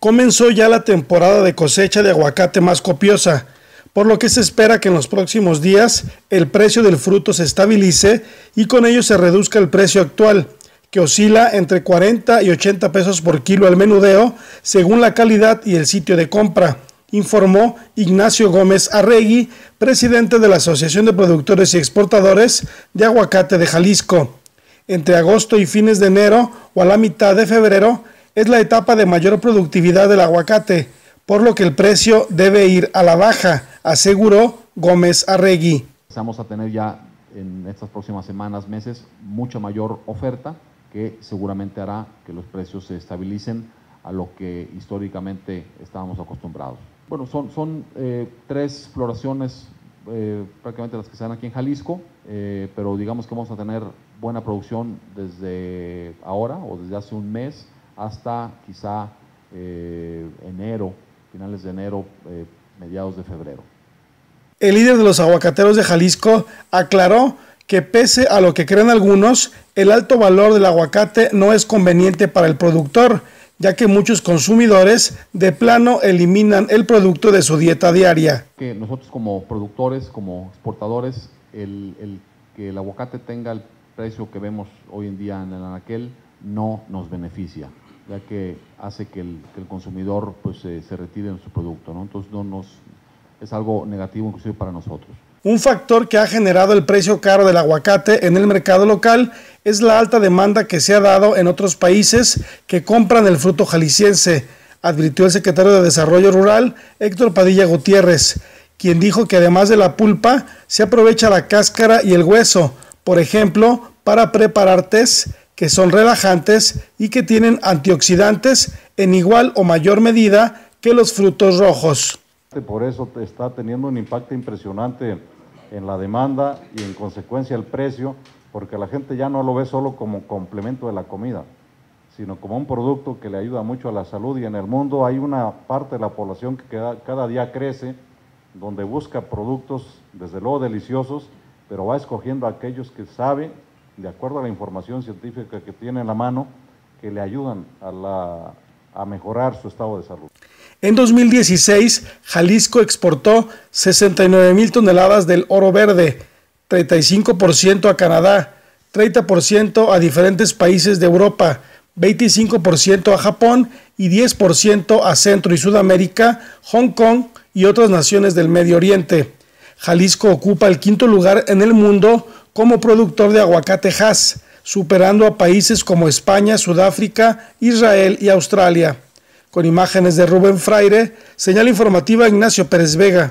comenzó ya la temporada de cosecha de aguacate más copiosa, por lo que se espera que en los próximos días el precio del fruto se estabilice y con ello se reduzca el precio actual, que oscila entre 40 y 80 pesos por kilo al menudeo, según la calidad y el sitio de compra, informó Ignacio Gómez Arregui, presidente de la Asociación de Productores y Exportadores de Aguacate de Jalisco. Entre agosto y fines de enero o a la mitad de febrero, es la etapa de mayor productividad del aguacate, por lo que el precio debe ir a la baja, aseguró Gómez Arregui. Vamos a tener ya en estas próximas semanas, meses, mucha mayor oferta que seguramente hará que los precios se estabilicen a lo que históricamente estábamos acostumbrados. Bueno, son, son eh, tres floraciones eh, prácticamente las que se dan aquí en Jalisco, eh, pero digamos que vamos a tener buena producción desde ahora o desde hace un mes hasta quizá eh, enero, finales de enero, eh, mediados de febrero. El líder de los aguacateros de Jalisco aclaró que pese a lo que creen algunos, el alto valor del aguacate no es conveniente para el productor, ya que muchos consumidores de plano eliminan el producto de su dieta diaria. Que nosotros como productores, como exportadores, el, el que el aguacate tenga el precio que vemos hoy en día en el anaquel no nos beneficia ya que hace que el, consumidor pues, eh, se retire en su producto. Entonces no es algo negativo inclusive para nosotros. Un factor que ha generado el precio caro del aguacate en el mercado local es la alta demanda que se ha dado en otros países que compran el fruto jalisciense, advirtió el secretario de Desarrollo Rural, Héctor Padilla Gutiérrez, quien dijo que además de la pulpa, se aprovecha la cáscara y el hueso, por ejemplo, para preparar test que son relajantes y que tienen antioxidantes en igual o mayor medida que los frutos rojos. Por eso está teniendo un impacto impresionante en la demanda y en consecuencia el precio, porque la gente ya no lo ve solo como complemento de la comida, sino como un producto que le ayuda mucho a la salud y en el mundo hay una parte de la población que cada, día crece, donde busca productos desde luego deliciosos, pero va escogiendo aquellos que sabe de acuerdo a la información científica que tiene en la mano, que le ayudan a, la, a mejorar su estado de salud. En 2016, Jalisco exportó 69 mil toneladas del oro verde, 35% a Canadá, 30% a diferentes países de Europa, 25% a Japón y 10% a Centro y Sudamérica, Hong Kong y otras naciones del Medio Oriente. Jalisco ocupa el quinto lugar en el mundo como productor de aguacate Hass, superando a países como España, Sudáfrica, Israel y Australia. Con imágenes de Rubén Fraire, señal informativa Ignacio Pérez Vega.